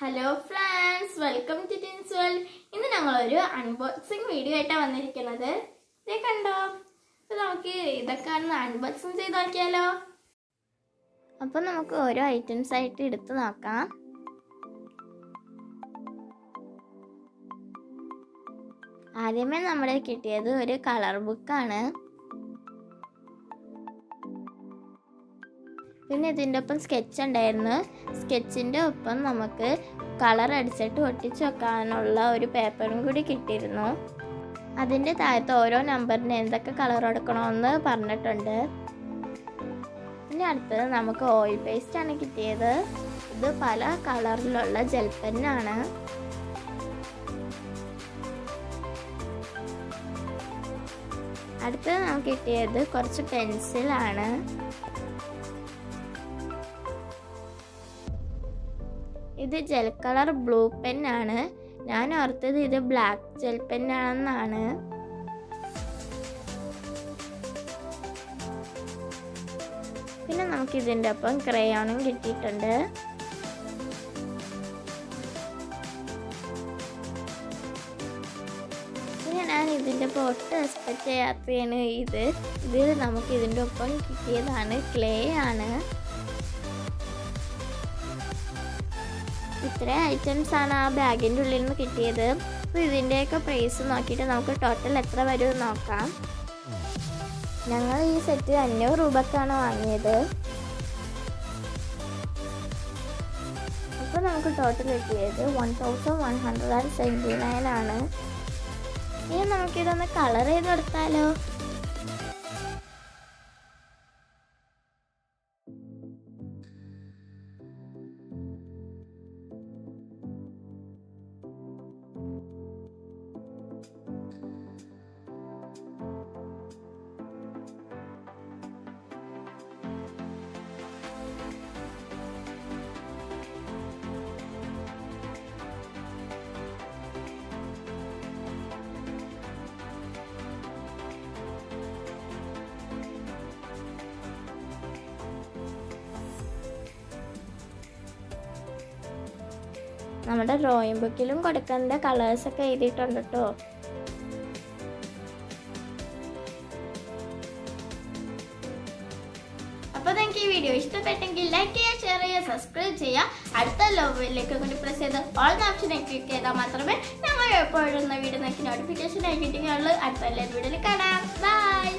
Hello friends welcome to tins world ഇന്ന് ഞങ്ങളൊരു unboxing video ആയിട്ടാണ് വന്നിരിക്കുന്നത്. ഇതേ കണ്ടോ? അപ്പോൾ നമുക്ക് ഇതൊക്കെ ഒന്ന് അൺബോക്സിങ് ചെയ്ത് നോക്കിയാലോ. അപ്പോൾ നമുക്ക് ഓരോ ഐറ്റംസ് ആയിട്ട് എടുത്ത് നോക്കാം. ആദ്യമേ നമ്മൾ കിട്ടിയത് ഒരു കളർ ബുക്കാണ് പിന്നെ ഇതിന്റെ ഒപ്പം സ്കെച്ച് ഉണ്ടായിരുന്നു. സ്കെച്ചിന്റെ ഒപ്പം നമുക്ക് കളർ അടിച്ചിട്ട് ഒട്ടിച്ച് വെക്കാനുള്ള ഒരു പേപ്പറും കൂടി കിട്ടിയിരുന്നു. അതിന്റെ താഴത്ത് ഓരോ നമ്പറിന് എന്തൊക്കെ കളർ എടുക്കണമെന്ന് പറഞ്ഞിട്ടുണ്ട്. പിന്നെ അടുത്തത് നമുക്ക് ഓയിൽ പേസ്റ്റാണ് കിട്ടിയത്. ഇത് പല കളറിലുള്ള ജെൽ പെന്നാണ് അടുത്തത് നമുക്ക് കിട്ടിയത് കുറച്ച് പെൻസിലാണ് ഇത് ജെൽ കളർ ബ്ലൂ പെൻ ആണ്. ഞാൻ ഓർത്തത് ഇത് ബ്ലാക്ക് ജെൽ പെൻ ആണെന്നാണ്. പിന്നെ നമുക്ക് ഇതിന്റെ ഒപ്പം ക്രയോണും കിട്ടിയിട്ടുണ്ട്. പിന്നെ ഞാൻ ഇതിന്റെ ഒപ്പം ഒട്ടും എക്സ്പെക്റ്റ് ചെയ്യാത്തതാണ് ഇത്. ഇത് നമുക്ക് ഇതിന്റെ ഒപ്പം കിട്ടിയതാണ് ക്ലേ ആണ്. ഇത്ര ഐറ്റംസ് ആണ് ആ ബാഗിന്റെ ഉള്ളിൽ നിന്ന് കിട്ടിയത്. അപ്പോൾ ഇതിന്റെയൊക്കെ പ്രൈസ് നോക്കിയിട്ട് നമുക്ക് ടോട്ടൽ എത്ര വരും നോക്കാം. ഞങ്ങൾ ഈ സെറ്റ് അഞ്ഞൂറ് രൂപക്കാണ് വാങ്ങിയത്. അപ്പോൾ നമുക്ക് ടോട്ടൽ കിട്ടിയത് one thousand one hundred and seventy nine ആണ്. ഇനി നമുക്കിതൊന്ന് കളർ ചെയ്ത് കൊടുത്താലോ? നമ്മുടെ ഡ്രോയിങ് ബുക്കിലും കൊടുക്കേണ്ട കളേഴ്സൊക്കെ എഴുതിയിട്ടുണ്ട് കേട്ടോ അപ്പോൾ നിങ്ങൾക്ക് ഈ വീഡിയോ ഇഷ്ടപ്പെട്ടെങ്കിൽ ലൈക്ക് ചെയ്യുക ഷെയർ ചെയ്യുക സബ്സ്ക്രൈബ് ചെയ്യുക. അടുത്ത ലോബിലേക്ക് കൂടി പ്രസ് ചെയ്ത് ഓൾ ഓപ്ഷനെ ക്ലിക്ക് ചെയ്താൽ മാത്രമേ ഞങ്ങൾ എപ്പോഴും വീഡിയോ നോക്കി നോട്ടിഫിക്കേഷൻ ആയി കിട്ടുകയുള്ളൂ. അടുത്ത വീഡിയോയിൽ കാണാം. ബൈ